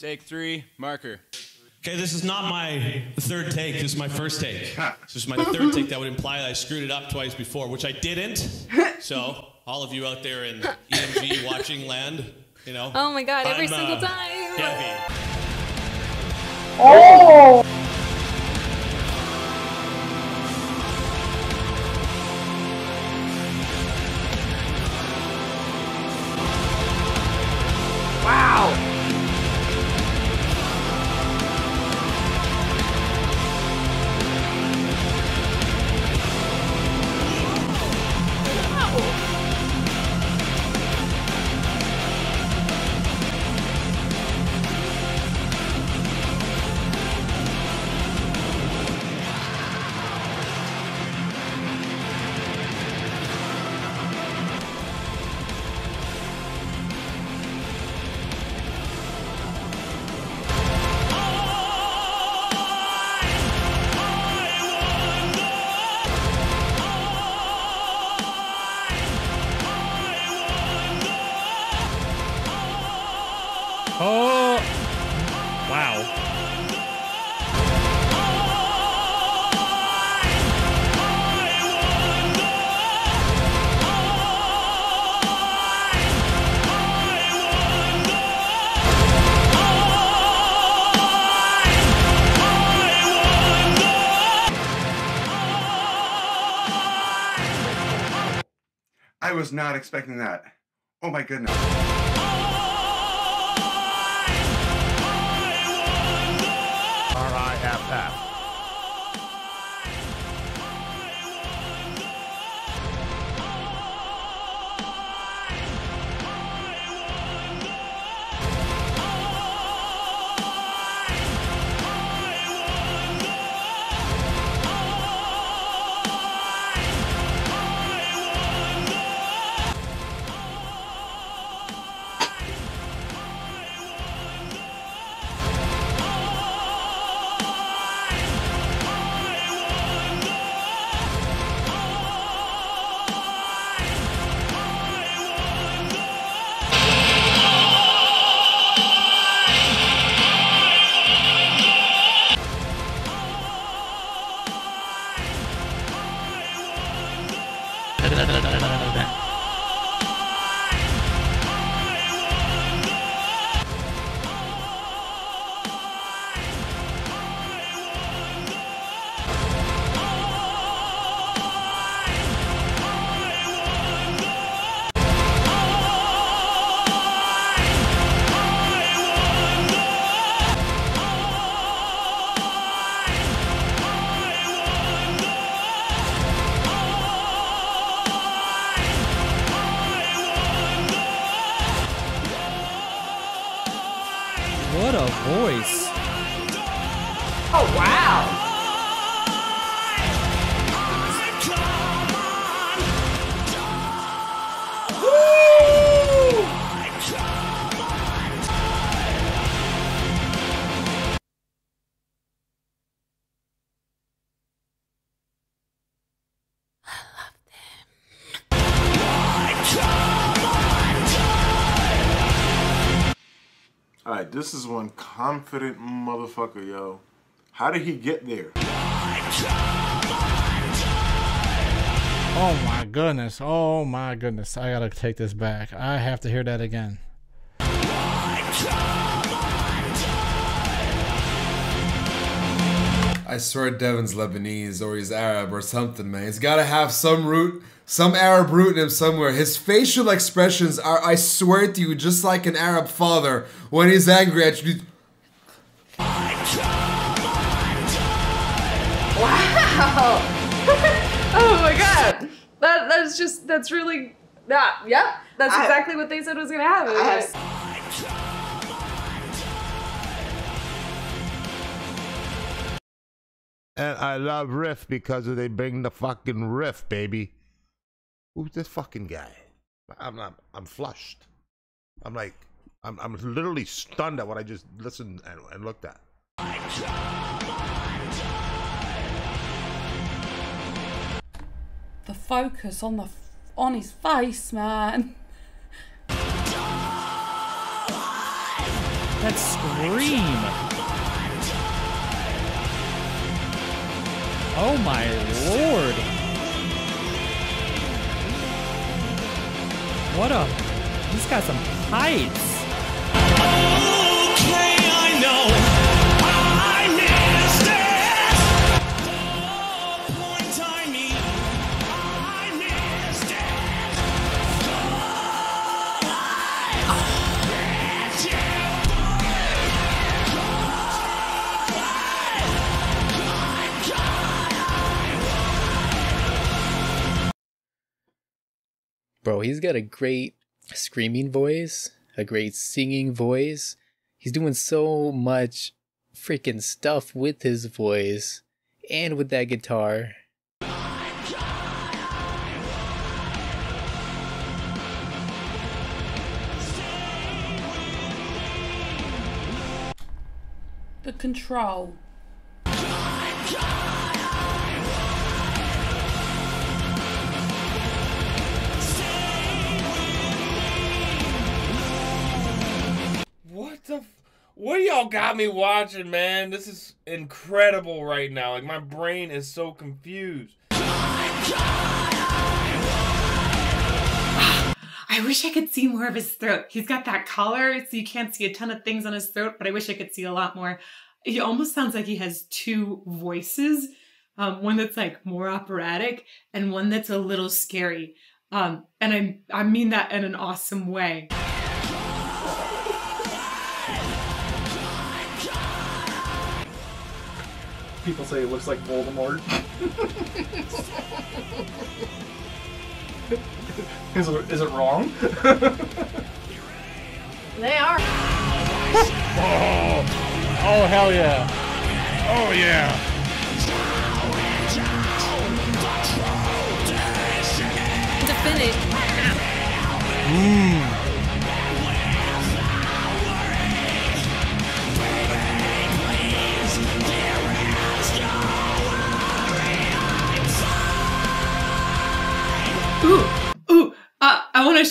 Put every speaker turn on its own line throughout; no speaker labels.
Take three, marker.
Okay, this is not my third take. This is my first take. This is my third take. That would imply that I screwed it up twice before, which I didn't. So, all of you out there in EMG watching land, you know.
Oh my god, every
I'm,
single
uh,
time.
Debbie.
Oh!
Oh! Wow.
I was not expecting that. Oh my goodness.
Wow!
Alright, this is one confident motherfucker, yo. How did he get there?
Oh my goodness. Oh my goodness. I gotta take this back. I have to hear that again.
I swear Devin's Lebanese or he's Arab or something, man. He's gotta have some root, some Arab root in him somewhere. His facial expressions are, I swear to you, just like an Arab father when he's angry at you.
Oh my god! That that's just that's really that. Yep, that's
I-
exactly what they said was gonna happen.
I have-
And I love Riff because they bring the fucking Riff, baby. Who's this fucking guy? I'm not. I'm flushed. I'm like, I'm, I'm literally stunned at what I just listened and, and looked at.
The focus on the on his face, man.
That scream. Oh my lord. What a. He's got some heights.
Okay, I know
Bro, he's got a great screaming voice, a great singing voice. He's doing so much freaking stuff with his voice and with that guitar.
The control.
What y'all got me watching, man? This is incredible right now. Like my brain is so confused.
I wish I could see more of his throat. He's got that collar, so you can't see a ton of things on his throat, but I wish I could see a lot more. He almost sounds like he has two voices um, one that's like more operatic and one that's a little scary. Um, and I, I mean that in an awesome way.
People say it looks like Voldemort. is, it, is it wrong?
They are.
Oh, oh hell yeah. Oh yeah.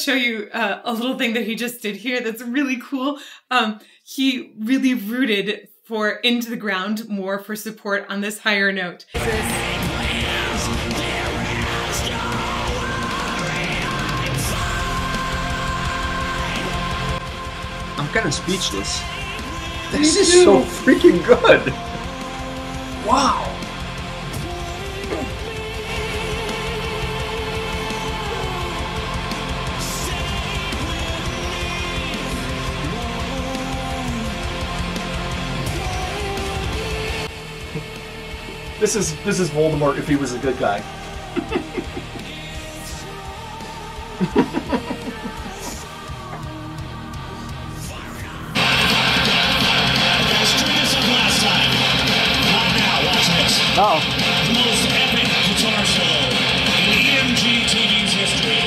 Show you uh, a little thing that he just did here that's really cool. Um, he really rooted for Into the Ground more for support on this higher note.
I'm kind of speechless. This is so freaking good. Wow.
This is this is Voldemort if he was a good guy.
Guys, turn this up last time. Not now, watch this.
Oh.
The most epic guitar solo in EMG TV's history.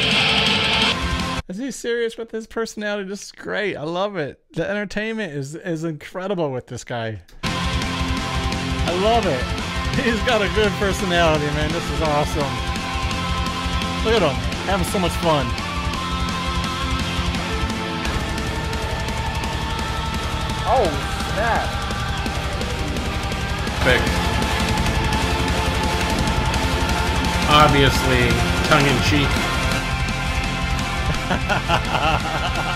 Is he serious with his personality? This is great. I love it. The entertainment is is incredible with this guy. I love it. He's got a good personality, man. This is awesome. Look at him, having so much fun. Oh, snap.
Big. Obviously, tongue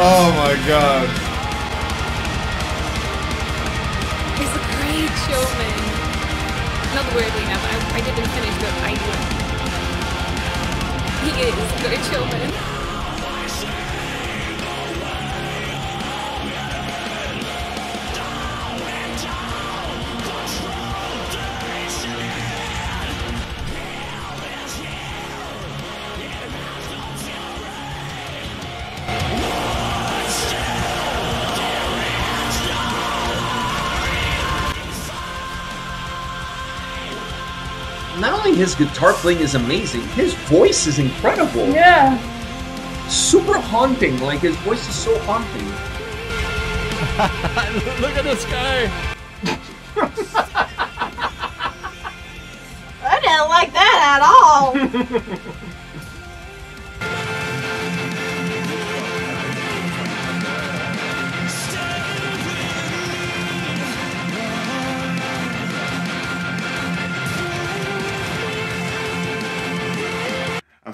Oh my god.
He's a great showman. Not weirdly enough, I, I didn't finish, but I He is a great showman.
Not only his guitar playing is amazing, his voice is incredible.
Yeah.
Super haunting. Like his voice is so haunting.
Look at this guy.
I didn't like that
at all.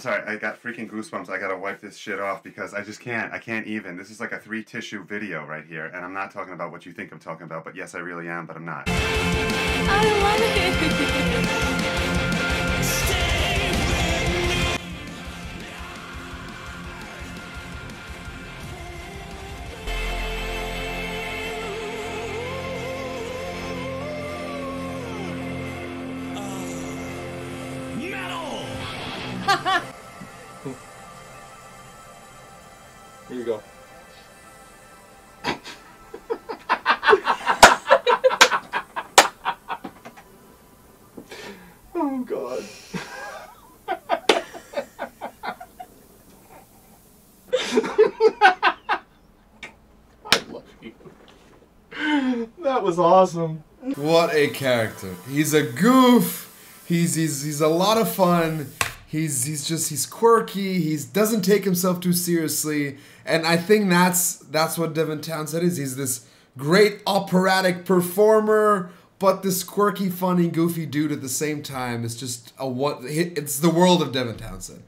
sorry, I got freaking goosebumps. I gotta wipe this shit off because I just can't. I can't even. This is like a three tissue video right here, and I'm not talking about what you think I'm talking about, but yes, I really am, but I'm not.
I love it.
was awesome.
What a character. He's a goof. He's he's he's a lot of fun. He's he's just he's quirky. He doesn't take himself too seriously, and I think that's that's what Devin Townsend is. He's this great operatic performer, but this quirky, funny, goofy dude at the same time. It's just a what? It's the world of Devin Townsend.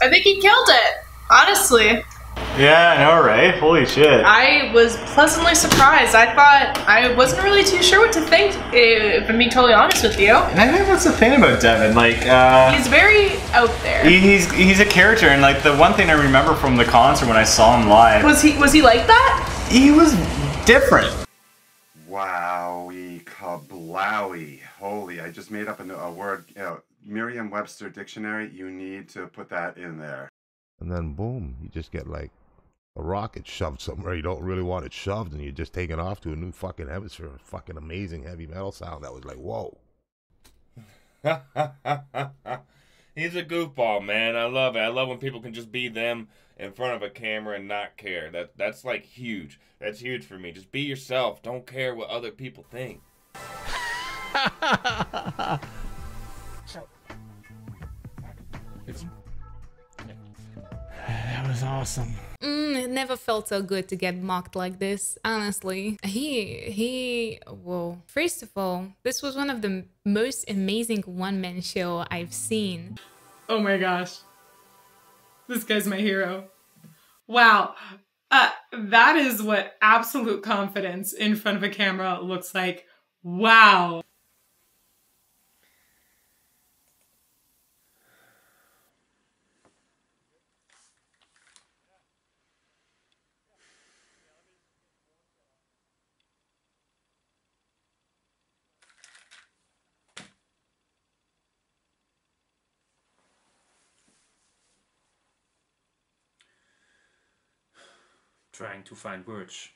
I think he killed it. Honestly,
Yeah, I know, right? Holy shit.
I was pleasantly surprised. I thought I wasn't really too sure what to think. If I'm being totally honest with you,
And I think that's the thing about Devin. Like, uh,
he's very out there.
he- he's he's a character, and like the one thing I remember from the concert when I saw him live,
Was he was he like that?
he was different.
Wowie kablowie. Holy, I just made up a, a word. You know, Merriam-Webster dictionary, you need to put that in there.
And then boom, you just get like a rocket shoved somewhere you don't really want it shoved, and you're just taking off to a new fucking hemisphere. of Fucking amazing heavy metal sound. That was like, whoa.
He's a goofball, man. I love it. I love when people can just be them in front of a camera and not care. That that's like huge. That's huge for me. Just be yourself. Don't care what other people think.
That was awesome.
Mm, it never felt so good to get mocked like this, honestly. He, he, well, first of all, this was one of the most amazing one man show I've seen.
Oh my gosh. This guy's my hero. Wow. Uh, that is what absolute confidence in front of a camera looks like. Wow.
Trying to find words.